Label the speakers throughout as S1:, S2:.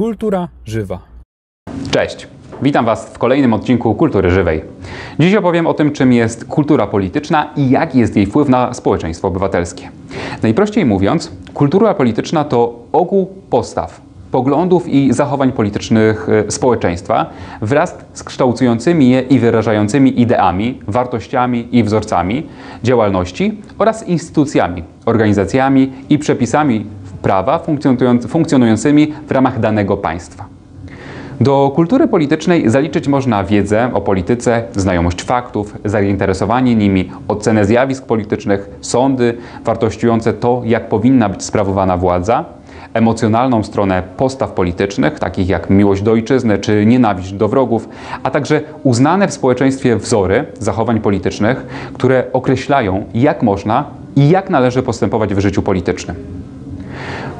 S1: Kultura żywa.
S2: Cześć, witam Was w kolejnym odcinku Kultury Żywej. Dziś opowiem o tym, czym jest kultura polityczna i jaki jest jej wpływ na społeczeństwo obywatelskie. Najprościej mówiąc, kultura polityczna to ogół postaw, poglądów i zachowań politycznych e, społeczeństwa wraz z kształtującymi je i wyrażającymi ideami, wartościami i wzorcami działalności oraz instytucjami, organizacjami i przepisami prawa funkcjonującymi w ramach danego państwa. Do kultury politycznej zaliczyć można wiedzę o polityce, znajomość faktów, zainteresowanie nimi, ocenę zjawisk politycznych, sądy wartościujące to, jak powinna być sprawowana władza, emocjonalną stronę postaw politycznych, takich jak miłość do ojczyzny czy nienawiść do wrogów, a także uznane w społeczeństwie wzory zachowań politycznych, które określają, jak można i jak należy postępować w życiu politycznym.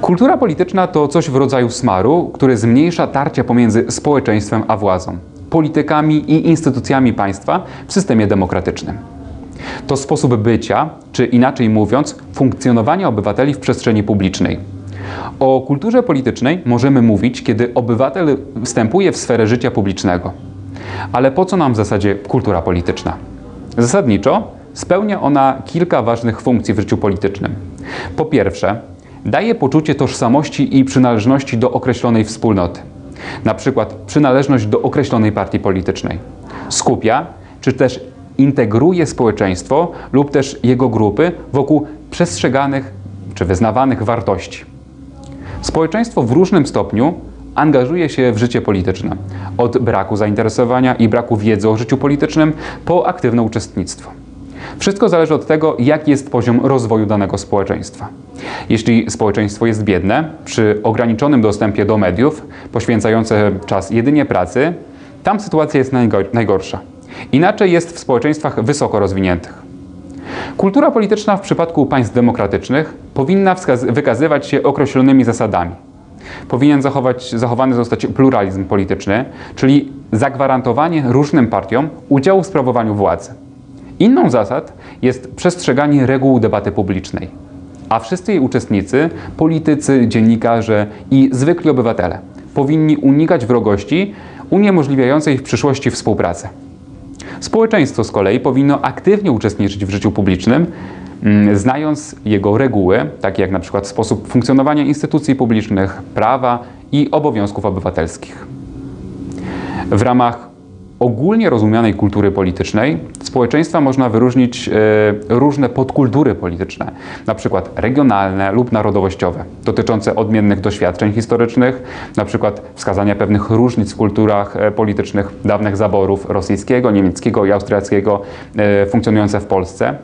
S2: Kultura polityczna to coś w rodzaju smaru, który zmniejsza tarcia pomiędzy społeczeństwem a władzą, politykami i instytucjami państwa w systemie demokratycznym. To sposób bycia, czy inaczej mówiąc, funkcjonowania obywateli w przestrzeni publicznej. O kulturze politycznej możemy mówić, kiedy obywatel wstępuje w sferę życia publicznego. Ale po co nam w zasadzie kultura polityczna? Zasadniczo spełnia ona kilka ważnych funkcji w życiu politycznym. Po pierwsze, daje poczucie tożsamości i przynależności do określonej wspólnoty. Na przykład przynależność do określonej partii politycznej. Skupia, czy też integruje społeczeństwo lub też jego grupy wokół przestrzeganych czy wyznawanych wartości. Społeczeństwo w różnym stopniu angażuje się w życie polityczne. Od braku zainteresowania i braku wiedzy o życiu politycznym po aktywne uczestnictwo. Wszystko zależy od tego, jaki jest poziom rozwoju danego społeczeństwa. Jeśli społeczeństwo jest biedne, przy ograniczonym dostępie do mediów, poświęcające czas jedynie pracy, tam sytuacja jest najgorsza. Inaczej jest w społeczeństwach wysoko rozwiniętych. Kultura polityczna w przypadku państw demokratycznych powinna wykazywać się określonymi zasadami. Powinien zachować, zachowany zostać pluralizm polityczny, czyli zagwarantowanie różnym partiom udziału w sprawowaniu władzy. Inną zasad jest przestrzeganie reguł debaty publicznej, a wszyscy jej uczestnicy, politycy, dziennikarze i zwykli obywatele powinni unikać wrogości uniemożliwiającej w przyszłości współpracę. Społeczeństwo z kolei powinno aktywnie uczestniczyć w życiu publicznym, mm, znając jego reguły, takie jak na przykład sposób funkcjonowania instytucji publicznych, prawa i obowiązków obywatelskich. W ramach ogólnie rozumianej kultury politycznej społeczeństwa można wyróżnić e, różne podkultury polityczne, na przykład regionalne lub narodowościowe, dotyczące odmiennych doświadczeń historycznych, na przykład wskazania pewnych różnic w kulturach e, politycznych dawnych zaborów rosyjskiego, niemieckiego i austriackiego e, funkcjonujące w Polsce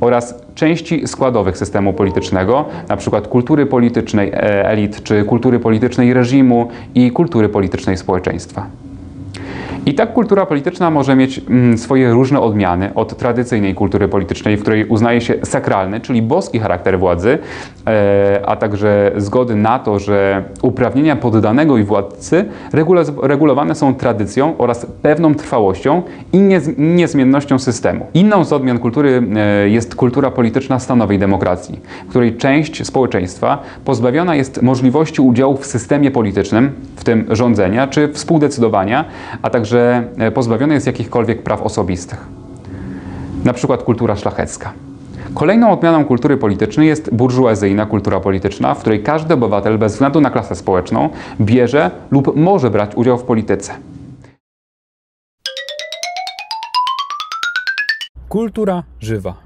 S2: oraz części składowych systemu politycznego, przykład kultury politycznej elit, czy kultury politycznej reżimu i kultury politycznej społeczeństwa. I tak kultura polityczna może mieć mm, swoje różne odmiany od tradycyjnej kultury politycznej, w której uznaje się sakralny, czyli boski charakter władzy, e, a także zgody na to, że uprawnienia poddanego i władcy regulowane są tradycją oraz pewną trwałością i niezmiennością systemu. Inną z odmian kultury e, jest kultura polityczna stanowej demokracji, w której część społeczeństwa pozbawiona jest możliwości udziału w systemie politycznym, w tym rządzenia czy współdecydowania, a także że e, pozbawiony jest jakichkolwiek praw osobistych. Na przykład kultura szlachecka. Kolejną odmianą kultury politycznej jest burżuazyjna kultura polityczna, w której każdy obywatel bez względu na klasę społeczną bierze lub może brać udział w polityce.
S1: Kultura żywa.